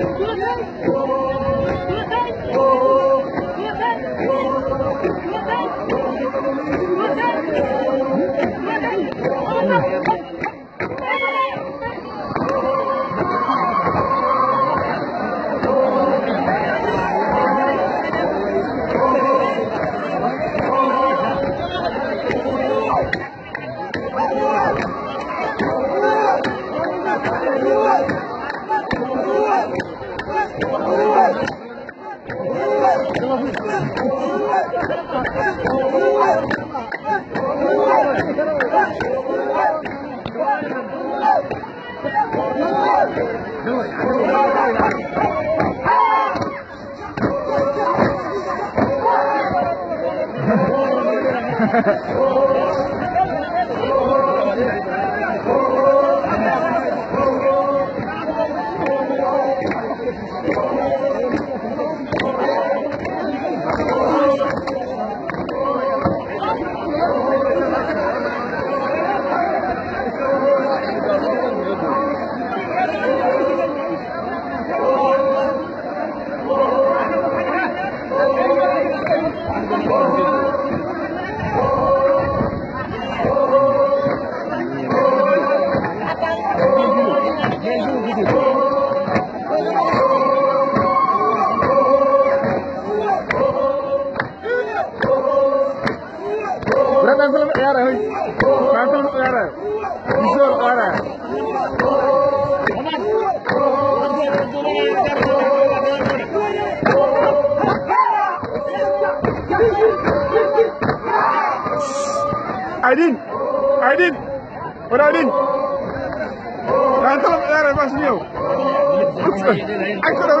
Good. Ha ha ha. Pencil में आ रहा है पेंसिल में आ है किशोर आ है Aidin, Aidin, orang Aidin. Nanti lo ada mas Mio. Aku tahu.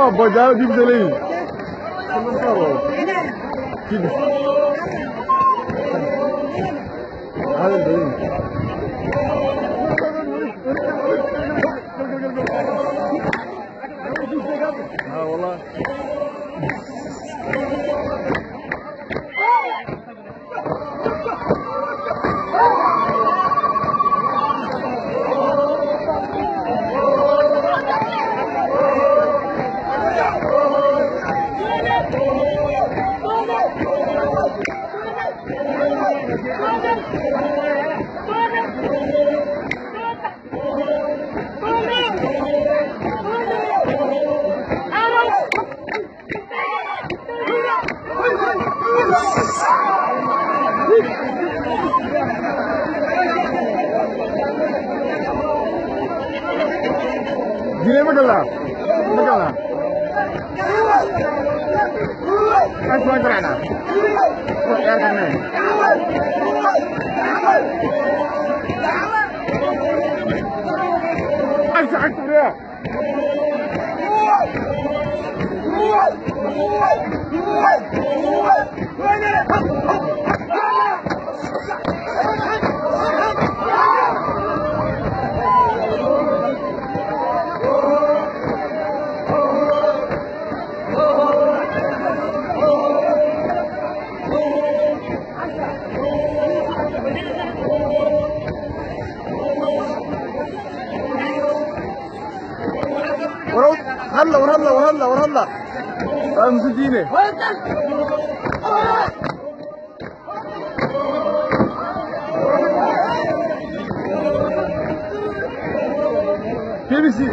Tamam bacağı dibdeleyin. Şundan tamam. Gidin. Hadi dayım. بدورها اسمع زرعنا روح يا كمان ارجع الطريق وين هلا ورهلا ورهلا ورهلا آه مسدينه كيف يصير؟